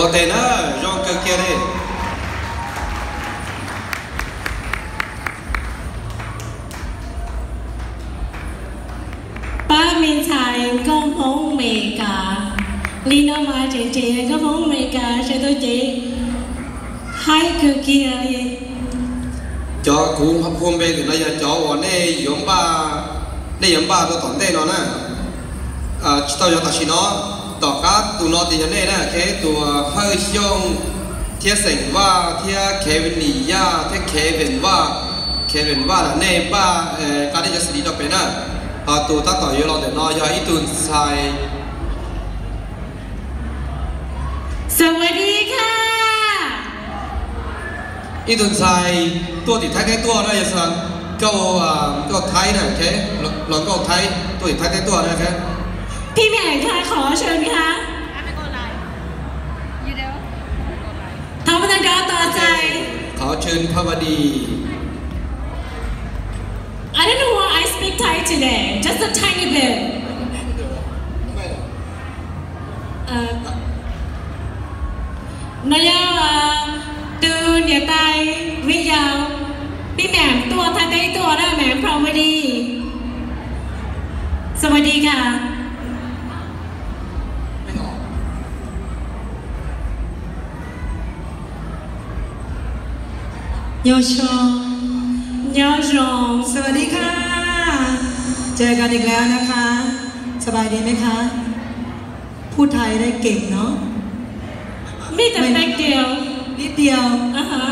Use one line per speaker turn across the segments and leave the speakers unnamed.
Bộ tên á, do cơ kia đi
ป้ามีชายก็พ้องเมกาลีน่ามาเจเจก็พ้องเมกาใช่ ตัวเจให้คือเกียร์
cho cú hấp hôm về thì nó giờ cho bọn này giống ba này giống ba tôi tổng tên nó nè à tao cho tao chỉ nó tao cá tụ nó thì này nè cái tụ hơi xiong thiết sinh và thiết Kevin nhỉ ya thiết Kevin và Kevin và là này ba cái này จะสีดอกไปนะ à tụ ta tao yêu lo để nó cho ít tuần sai
สวัสดีค่ะ
ít tuần sai tua thì thay cái tua đó vậy sao câu à câu thái này cái là câu thái tua thì thay cái tua này cái
พี่แหม่งค่ะขอเชิญค่ะ
ไม่ กดไลค์อยู่เดียว
ทำบันดาต่อใจ
ขอเชิญพระวดี
I don't know why I speak Thai today just a tiny bit เอ่อนายาตูนอย่าตายวิยาวพี่แหม่มตัวทันได้ตัวได้แหม่มพร้อมดี สวัสดีค่ะ
โยชอง
ยอชอง
สวัสดีค่ะ เจอกันอีกแล้วนะคะ สบายดีไหมคะ พูดไทยได้เก่งเนาะ
มีแต่แป๊กเดียว
นิดเดียว
อะฮะ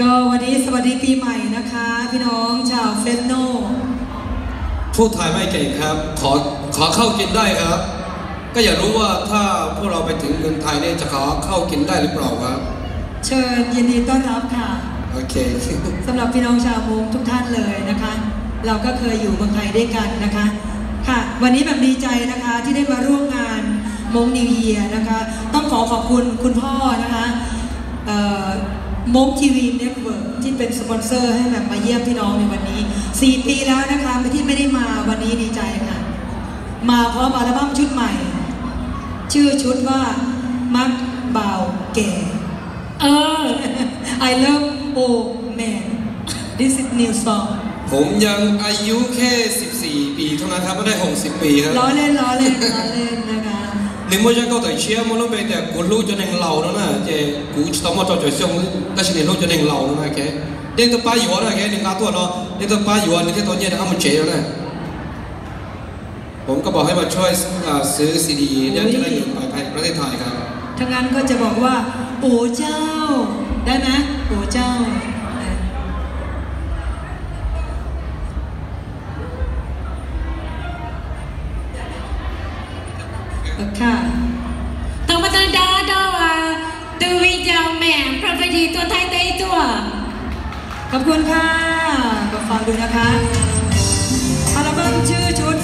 ก็วันนี้สวัสดีปีใหม่นะคะ พี่น้องชาวเฟสโน
พูดไทยไม่เก่งครับ ขอขอเข้ากินได้ครับ ก็อยากรู้ว่าถ้าพวกเราไปถึงเมืองไทยเนี่ยจะขอเข้ากินได้หรือเปล่าครับ
เชิญยินดีต้อนรับค่ะ
โอเค
สำหรับพี่น้องชาวมงทุกท่านเลยนะคะ เราก็เคยอยู่เมืองไทยด้วยกันนะคะค่ะ วันนี้แบบดีใจนะคะที่ได้มาร่วมงานม้ง New Year นะคะ ต้องขอขอบคุณคุณพ่อนะคะม้ง TV Network ที่เป็นสปอนเซอร์ให้แบบมาเยี่ยมพี่น้องในวันนี้ 4 ปีแล้วนะคะที่ไม่ได้มาวันนี้ดีใจค่ะ มาพร้อมอัลบั้มชุดใหม่ ชื่อชุดว่ามักบ่าวแก่
เออ
I love old man this is new song
ผมยังอายุแค่ 14 ปีเท่านั้นครับไม่ได้ 60 ปีครับ
ล้อเล่นล้อเล่นล้อเล่นนะคะ
นึ่งว่าจะก็แต่เชียร์มันต้องไปแต่กูรู้จนเองเราแล้วนะเจกูต้องมาจอดจอยๆช่วงก็เฉลี่ยรู้
จนเองเราแล้วนะ
แกเด็กตัวป้าอยู่นะแกหนึ่งกาตัวเนาะเด็กตัว
ป้าอยู่ในที่ตอนเย็นะเอามันเฉยแล้วนะผมก็บอกให้มาช่วยซื้อซีดีเนี่ยจะได้อยู่ไปประเทศไทยครับทั้งนั้นก็จะบอกว่าโอ้เจ้า ได้ไหมโอ้เจ้า ค่ะธรรมดาดาดาวาตูวิยาวแหม่พระพดีตัวไทยเตยตัว ขอบคุณค่ะก็ฟังดูนะคะอัลบั้มชื่อชุด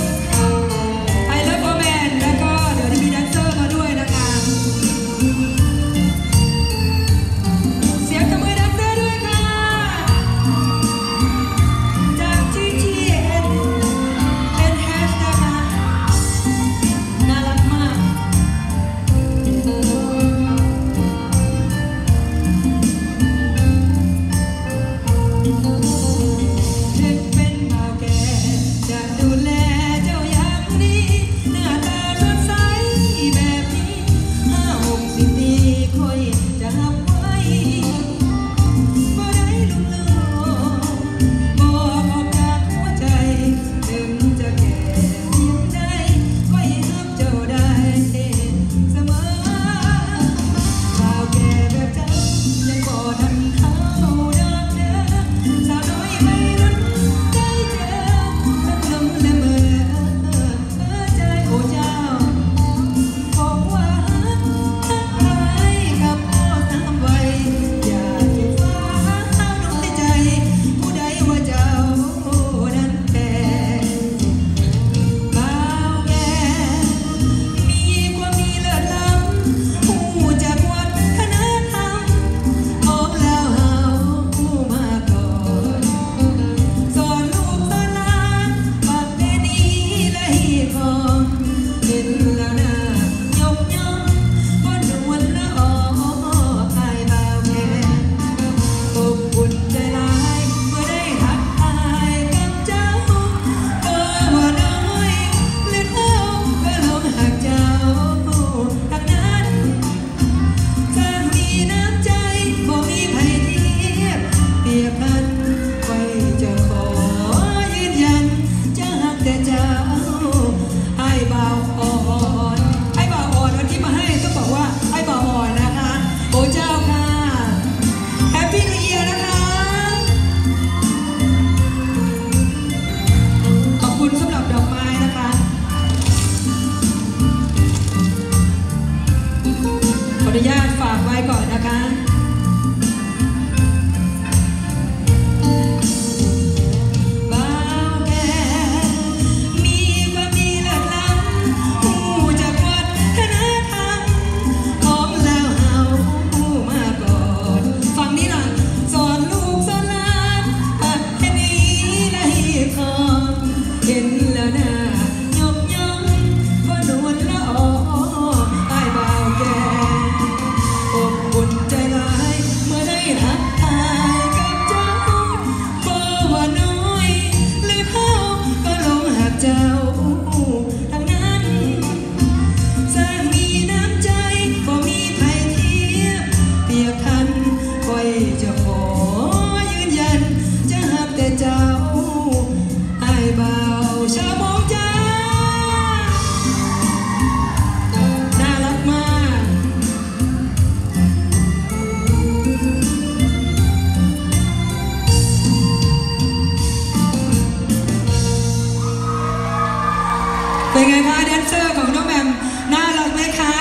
เป็นไงคะแดนเซอร์ของน้องแมมน่ารักไหมคะ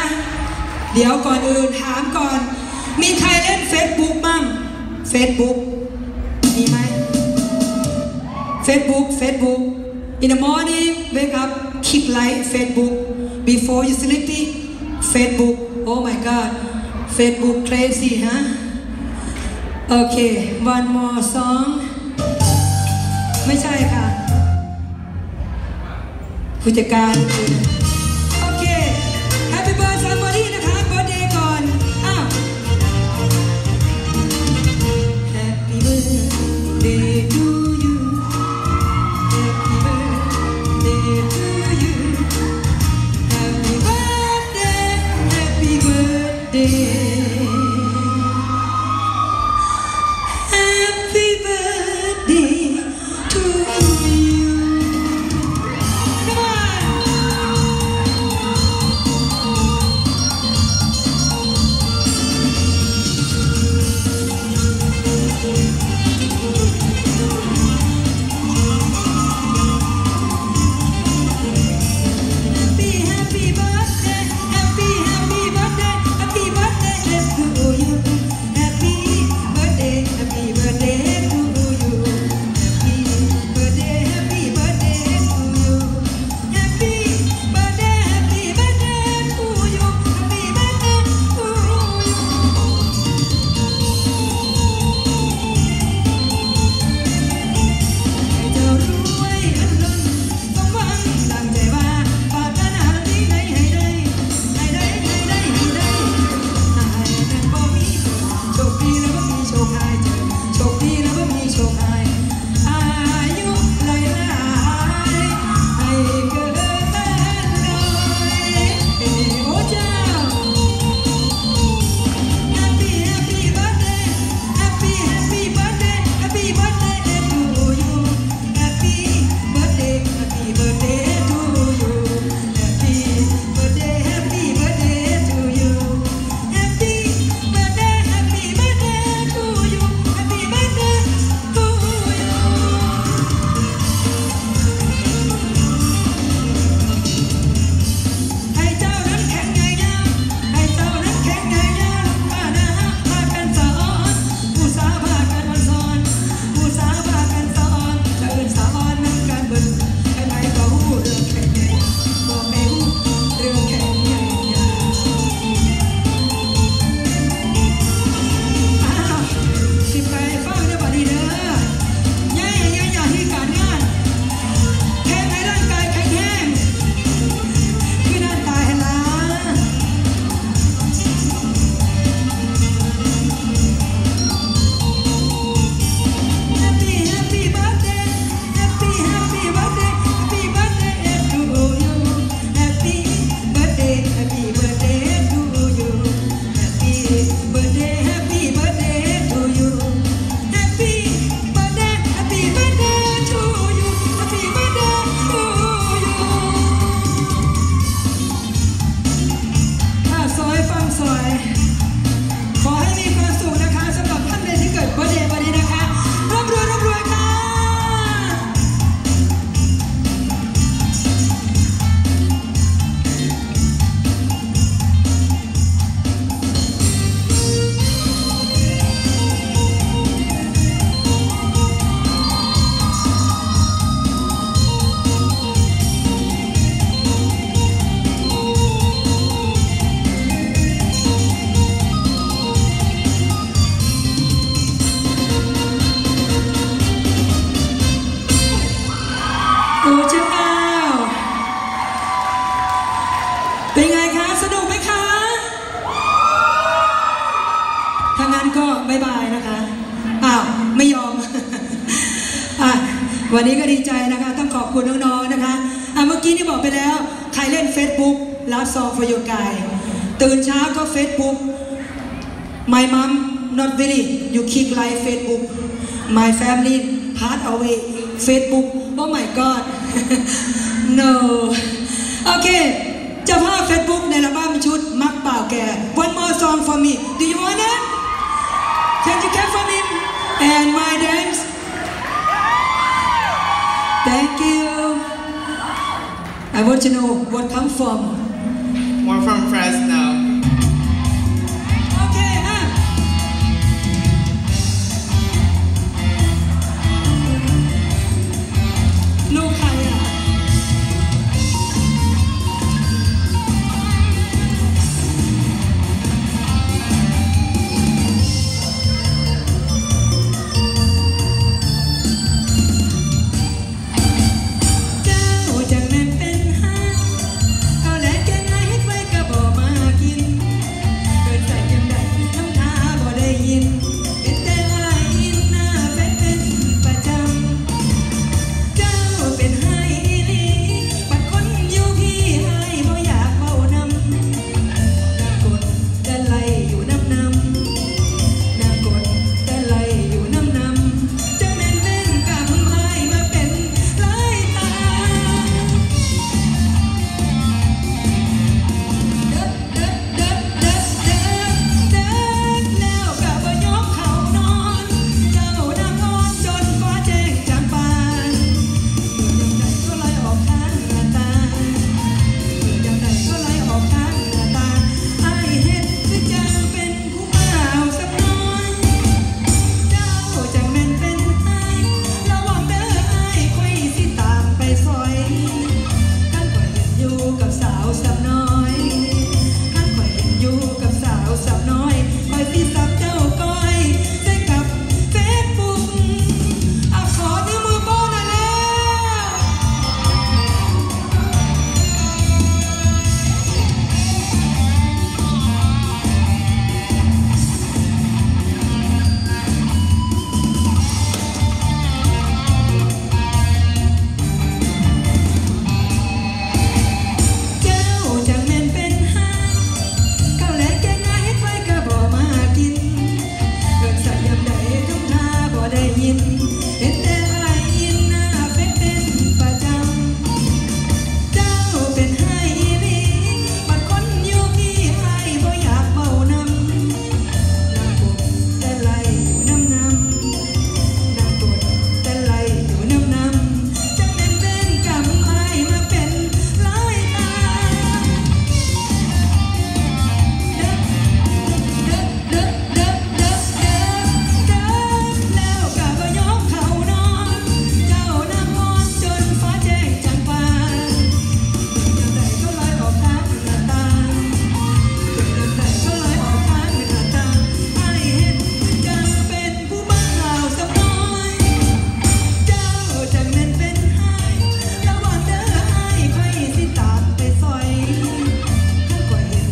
เดี๋ยวก่อนอื่นถามก่อน มีใครเล่น Facebook บ้าง Facebook มีไหม Facebook Facebook in the morning wake up keep light Facebook before you sleepy Facebook oh my god Facebook crazy ฮะ โอเค one more song ไม่ใช่ค่ะ with a guy. สนุกไหมคะถ้างั้น
ก็บายบายนะคะอ้าวไม่ยอมอะวันนี้ก็ดีใจนะคะ ต้องขอบคุณน้องๆนะคะอะเมื่อกี้นี่บอกไปแล้ว ใครเล่น Facebook รับซองฟโยกายตื่นเช้าก็ Facebook My mom not very you kick like Facebook my family part away Facebook oh my god no okay ชุดมักเปล่าแก่ one more song for me do you want it can you clap for me and my dance thank you I want to know what come from
We're from Fresno.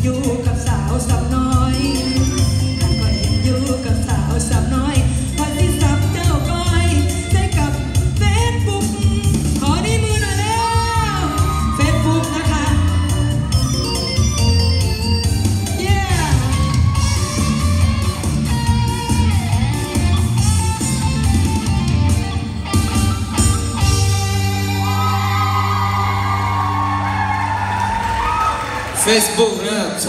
อยู่กับสาวสาวน้อย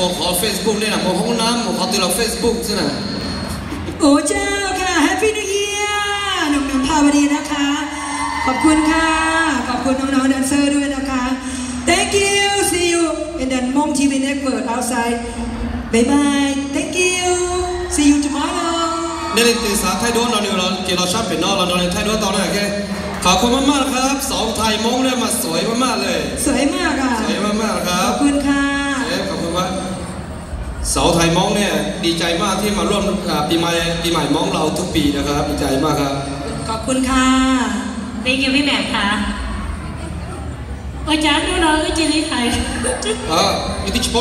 เนี่ยโซขอเฟซบุ๊กเนี่ยนะผมห้องน้ำผมขอตัวเราเฟซบุ๊กใช่ไหม
โอ้เจ้าค่ะ Happy New Year หนุ่มหนุ่มภาวดีนะคะ ขอบคุณค่ะ ขอบคุณน้องๆแดนเซอร์ด้วยนะคะ Thank you see you in the Mom TV network outside bye bye thank you see you tomorrow
เนี่ยเลยตีสาไทยด้วยเราเนี่ยเราเกี่ยวเราชอบเป็นนอกเราเราเลยไทยด้วยตอนนั้นโอเคขอบคุณมากๆครับสองไทยมงเนี่ยมาสวยมากๆเลย
สวยมากอะ
สวยมากๆครั
ข
บ
อบคุณค่ะ
เอ๊ะขอบคุณว่าเสาไทยมองเนี่ยดีใจมากที่มาร่วมอ่าปีใหม่ปีใหม่มองเราทุกปีนะครับดีใจมากครับ
ขอบคุณค่ะ
Thank you พี่แหม่มค่ะโอ้ยจ้าน้องๆก็จะได้ถ่าย
อ่าอยู่ที่ชิโป